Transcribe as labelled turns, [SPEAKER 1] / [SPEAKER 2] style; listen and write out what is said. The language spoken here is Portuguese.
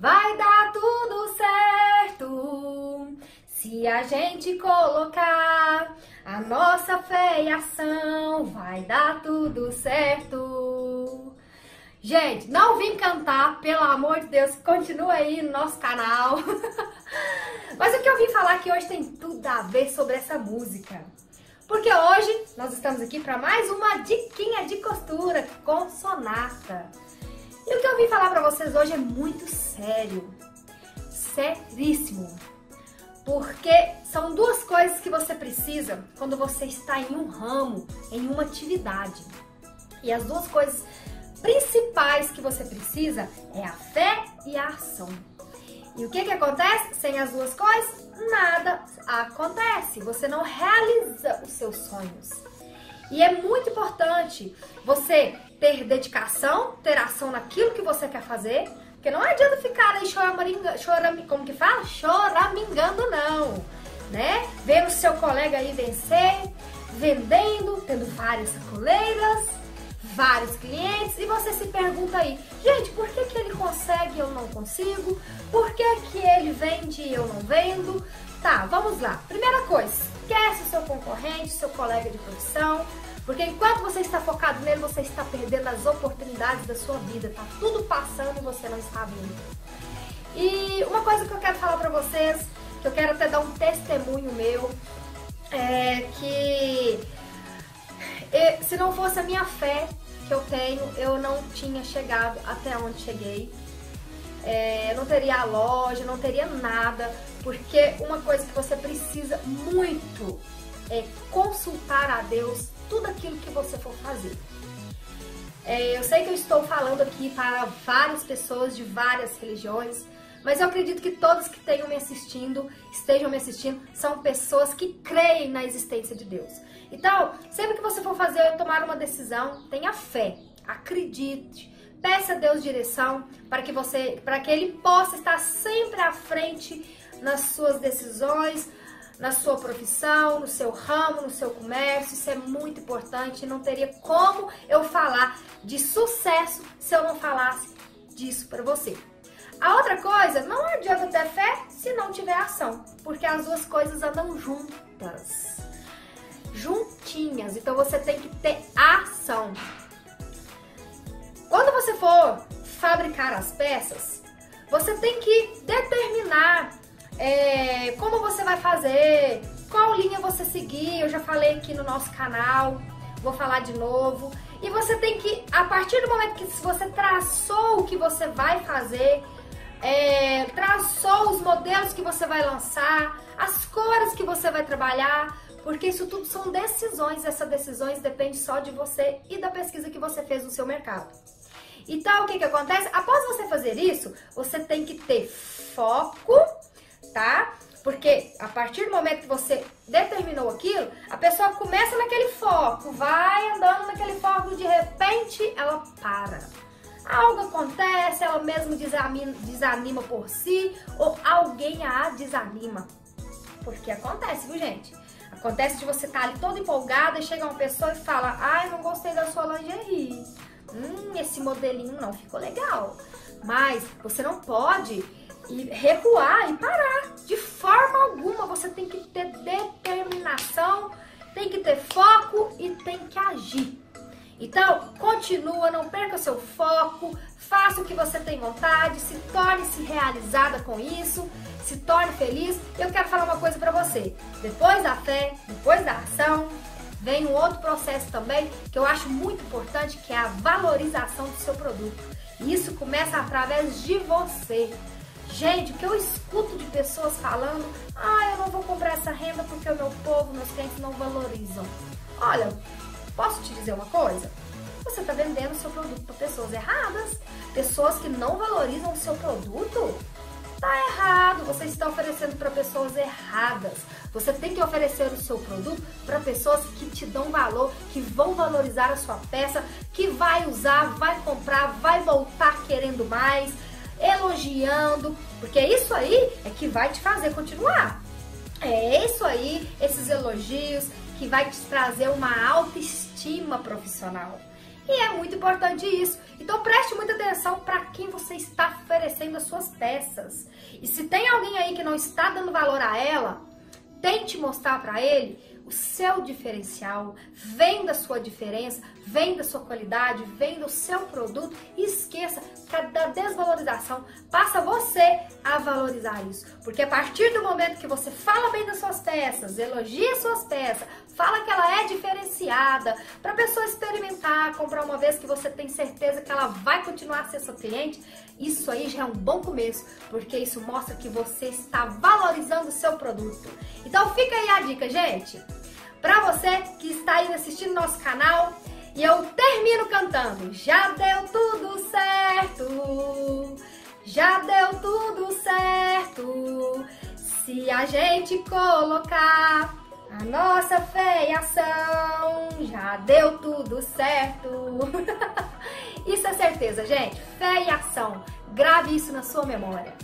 [SPEAKER 1] Vai dar tudo certo se a gente colocar a nossa fé e ação. Vai dar tudo certo. Gente, não vim cantar, pelo amor de Deus, continua aí no nosso canal. Mas o que eu vim falar aqui hoje tem tudo a ver sobre essa música. Porque hoje nós estamos aqui para mais uma diquinha de costura com Sonata. E o que eu vim falar para vocês hoje é muito sério. Seríssimo. Porque são duas coisas que você precisa quando você está em um ramo, em uma atividade. E as duas coisas principais que você precisa é a fé e a ação. E o que, que acontece? Sem as duas coisas, nada acontece. Você não realiza os seus sonhos. E é muito importante você ter dedicação, ter ação naquilo que você quer fazer, porque não adianta ficar aí choraminga, choram, como que fala? Choramingando não, né? Vendo seu colega aí vencer, vendendo, tendo várias sacoleiras, vários clientes e você se pergunta aí, gente, por que, que ele consegue e eu não consigo? Por que, que ele vende e eu não vendo? Tá, vamos lá. Primeira coisa, esquece o seu concorrente, seu colega de profissão, porque enquanto você está focado nele, você está perdendo as oportunidades da sua vida. Tá tudo passando e você não está vendo. E uma coisa que eu quero falar para vocês, que eu quero até dar um testemunho meu, é que se não fosse a minha fé que eu tenho, eu não tinha chegado até onde cheguei. É, não teria a loja, não teria nada, porque uma coisa que você precisa muito é consultar a Deus tudo aquilo que você for fazer. É, eu sei que eu estou falando aqui para várias pessoas de várias religiões, mas eu acredito que todos que tenham me assistindo, estejam me assistindo, são pessoas que creem na existência de Deus. Então, sempre que você for fazer, tomar uma decisão, tenha fé, acredite, peça a Deus direção para que você, para que Ele possa estar sempre à frente nas suas decisões, na sua profissão, no seu ramo, no seu comércio. Isso é muito importante. Não teria como eu falar de sucesso se eu não falasse disso para você. A outra coisa, não adianta ter fé se não tiver ação, porque as duas coisas andam juntas. Juntinhas. Então você tem que ter ação. Quando você for fabricar as peças, você tem que determinar é, como você vai fazer, qual linha você seguir, eu já falei aqui no nosso canal, vou falar de novo. E você tem que, a partir do momento que você traçou o que você vai fazer, é, traçou os modelos que você vai lançar, as cores que você vai trabalhar, porque isso tudo são decisões, essas decisões dependem só de você e da pesquisa que você fez no seu mercado. Então, o que, que acontece? Após você fazer isso, você tem que ter foco tá? Porque a partir do momento que você determinou aquilo, a pessoa começa naquele foco, vai andando naquele foco, de repente ela para. Algo acontece, ela mesmo desanima, desanima por si, ou alguém a desanima. Porque acontece, viu, gente? Acontece de você estar tá ali toda empolgada e chega uma pessoa e fala: Ai, não gostei da sua lingerie. Hum, esse modelinho não ficou legal. Mas você não pode recuar e parar. De forma alguma você tem que ter determinação, tem que ter foco e tem que agir. Então, continua, não perca seu foco, faça o que você tem vontade, se torne-se realizada com isso, se torne feliz. Eu quero falar uma coisa para você. Depois da fé, depois da ação, vem um outro processo também que eu acho muito importante, que é a valorização do seu produto. E isso começa através de você. Gente, o que eu escuto de pessoas falando, ah, eu não vou comprar essa renda porque o meu povo, meus clientes não valorizam. Olha, posso te dizer uma coisa? Você está vendendo seu produto para pessoas erradas, pessoas que não valorizam o seu produto. Tá errado, você está oferecendo para pessoas erradas. Você tem que oferecer o seu produto para pessoas que te dão valor, que vão valorizar a sua peça, que vai usar, vai comprar, vai voltar querendo mais elogiando, porque isso aí é que vai te fazer continuar. É isso aí, esses elogios que vai te trazer uma autoestima profissional. E é muito importante isso. Então preste muita atenção para quem você está oferecendo as suas peças. E se tem alguém aí que não está dando valor a ela, tente mostrar para ele o seu diferencial, venda a sua diferença, venda a sua qualidade, venda o seu produto e esqueça da desvalorização. Passa você a valorizar isso. Porque a partir do momento que você fala bem das suas peças, elogia suas peças, fala que ela é diferenciada, para a pessoa experimentar, comprar uma vez que você tem certeza que ela vai continuar a ser sua cliente, isso aí já é um bom começo, porque isso mostra que você está valorizando o seu produto. Então fica aí a dica, gente. Para você que está aí assistindo nosso canal, e eu termino cantando. Já deu tudo certo, já deu tudo certo. Se a gente colocar a nossa fé e ação, já deu tudo certo. isso é certeza, gente. Fé e ação. Grave isso na sua memória.